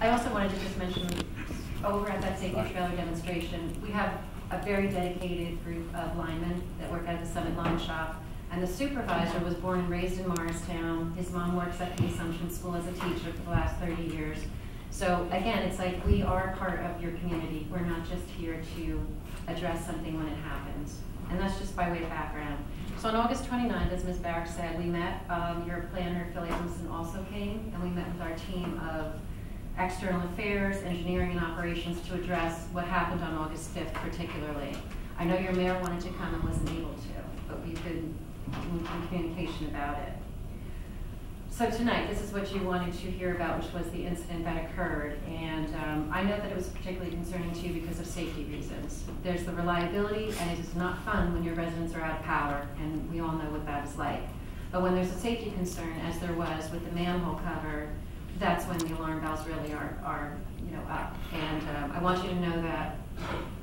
I also wanted to just mention, over at that safety trailer demonstration, we have a very dedicated group of linemen that work at the Summit Line Shop. And the supervisor was born and raised in Morristown. His mom works at the Assumption School as a teacher for the last 30 years. So again, it's like we are part of your community. We're not just here to address something when it happens. And that's just by way of background. So on August 29th, as Ms. Barrick said, we met, um, your planner, Phil Abramson, also came, and we met with our team of external affairs, engineering, and operations to address what happened on August 5th particularly. I know your mayor wanted to come and wasn't able to, but we've been in communication about it. So tonight, this is what you wanted to hear about, which was the incident that occurred. And um, I know that it was particularly concerning to you because of safety reasons. There's the reliability, and it is not fun when your residents are out of power, and we all know what that is like. But when there's a safety concern, as there was with the manhole cover, that's when the alarm bells really are, are you know, up. And um, I want you to know that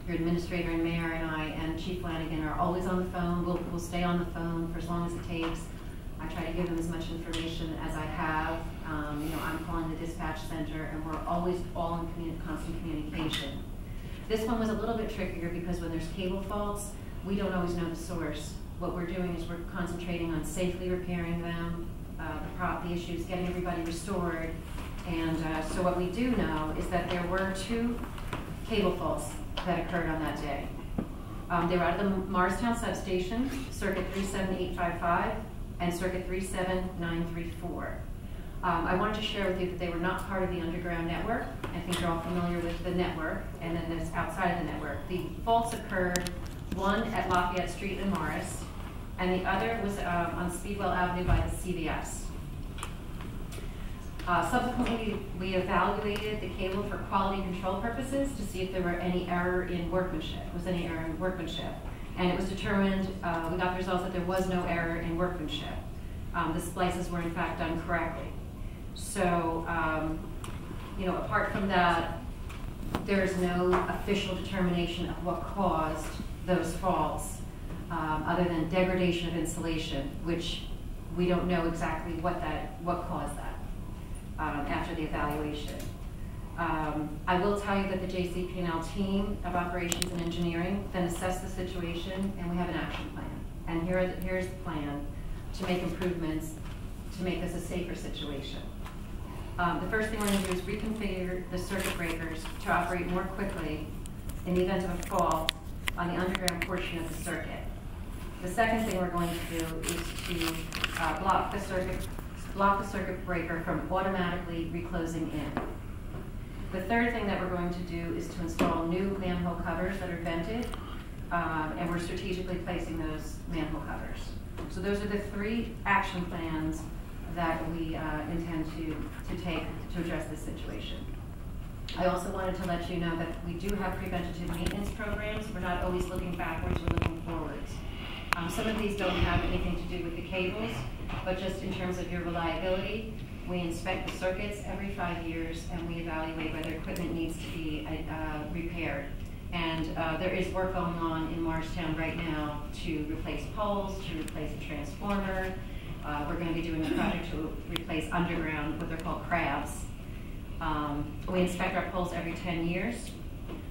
your administrator and mayor and I and Chief Flanagan are always on the phone. We'll, we'll stay on the phone for as long as it takes. I try to give them as much information as I have. Um, you know, I'm calling the dispatch center, and we're always all in constant communication. This one was a little bit trickier because when there's cable faults, we don't always know the source. What we're doing is we're concentrating on safely repairing them, uh, the, prop, the issues, getting everybody restored. And uh, so what we do know is that there were two cable faults that occurred on that day. Um, they were out of the Morristown substation, circuit 37855 and circuit 37934. Um, I wanted to share with you that they were not part of the underground network. I think you're all familiar with the network, and then there's outside of the network. The faults occurred, one at Lafayette Street in Morris, and the other was um, on Speedwell Avenue by the CVS. Uh, subsequently, we evaluated the cable for quality control purposes to see if there were any error in workmanship, was any error in workmanship. And it was determined, uh, we got the results that there was no error in workmanship. Um, the splices were in fact done correctly. So, um, you know, apart from that, there is no official determination of what caused those faults, um, other than degradation of insulation, which we don't know exactly what that, what caused that um, after the evaluation. Um, I will tell you that the JCP&L team of operations and engineering then assessed the situation and we have an action plan. And here the, here's the plan to make improvements to make this a safer situation. Um, the first thing we're going to do is reconfigure the circuit breakers to operate more quickly in the event of a fault on the underground portion of the circuit. The second thing we're going to do is to uh, block the circuit block the circuit breaker from automatically reclosing in. The third thing that we're going to do is to install new manhole covers that are vented, um, and we're strategically placing those manhole covers. So those are the three action plans that we uh, intend to, to take to address this situation. I also wanted to let you know that we do have preventative maintenance programs. We're not always looking backwards, we're looking forwards. Um, some of these don't have anything to do with the cables, but just in terms of your reliability, we inspect the circuits every five years and we evaluate whether equipment needs to be uh, repaired. And uh, there is work going on in Morristown right now to replace poles, to replace a transformer. Uh, we're going to be doing a project to replace underground, what they're called crabs. Um, we inspect our poles every 10 years.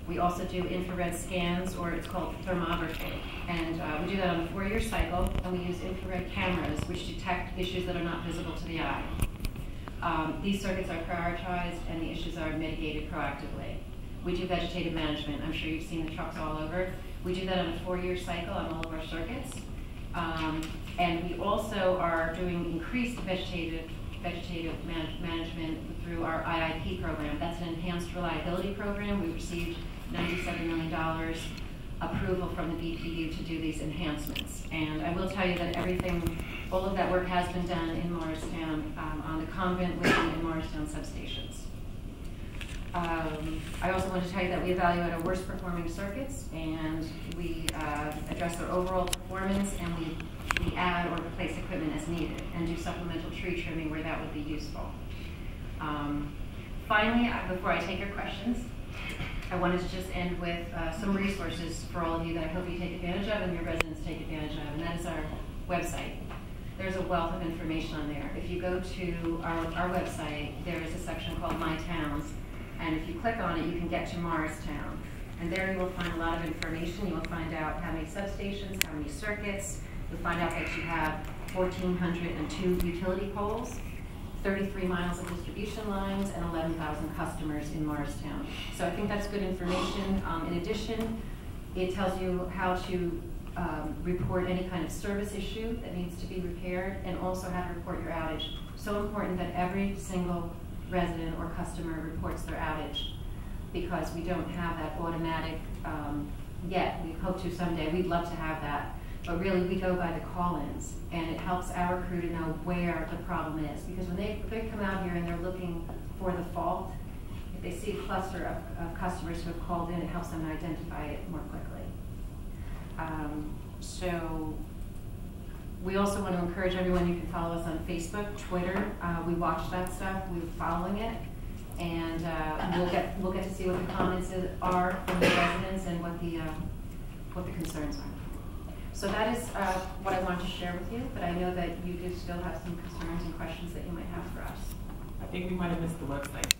We also do infrared scans, or it's called thermography. And uh, we do that on a four-year cycle, and we use infrared cameras, which detect issues that are not visible to the eye. Um, these circuits are prioritized, and the issues are mitigated proactively. We do vegetative management. I'm sure you've seen the trucks all over. We do that on a four-year cycle on all of our circuits. Um, and we also are doing increased vegetative vegetative man management through our IIP program. That's an enhanced reliability program. We received $97 million approval from the BPU to do these enhancements. And I will tell you that everything, all of that work has been done in Morristown um, on the convent, Whitney, and Morristown substations. Um, I also want to tell you that we evaluate our worst performing circuits and we uh, address their overall performance and we, we add or replace equipment as needed and do supplemental tree trimming where that would be useful. Um, finally, before I take your questions, I wanted to just end with uh, some resources for all of you that I hope you take advantage of and your residents take advantage of, and that is our website. There's a wealth of information on there. If you go to our, our website, there is a section called My Towns, And if you click on it, you can get to Morristown. And there you will find a lot of information. You will find out how many substations, how many circuits. You'll find out that you have 1,402 utility poles, 33 miles of distribution lines, and 11,000 customers in Morristown. So I think that's good information. Um, in addition, it tells you how to um, report any kind of service issue that needs to be repaired, and also how to report your outage. So important that every single resident or customer reports their outage because we don't have that automatic um, yet. We hope to someday. We'd love to have that. But really, we go by the call-ins, and it helps our crew to know where the problem is. Because when they, they come out here and they're looking for the fault, if they see a cluster of, of customers who have called in, it helps them identify it more quickly. Um, so we also want to encourage everyone, you can follow us on Facebook, Twitter. Uh, we watch that stuff, we're following it. And uh, we'll get, we'll get to see what the comments are from the residents and what the, uh, what the concerns are. So that is uh, what I wanted to share with you, but I know that you do still have some concerns and questions that you might have for us. I think we might have missed the website.